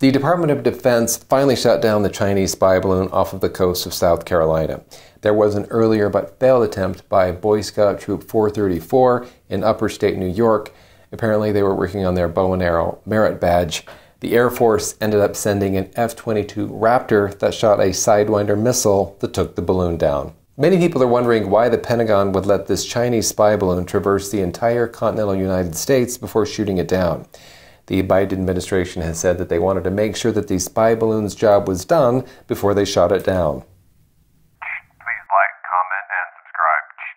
The Department of Defense finally shot down the Chinese spy balloon off of the coast of South Carolina. There was an earlier but failed attempt by Boy Scout Troop 434 in upper state New York. Apparently, they were working on their bow and arrow merit badge. The Air Force ended up sending an F 22 Raptor that shot a Sidewinder missile that took the balloon down. Many people are wondering why the Pentagon would let this Chinese spy balloon traverse the entire continental United States before shooting it down. The Biden administration has said that they wanted to make sure that the spy balloon's job was done before they shot it down.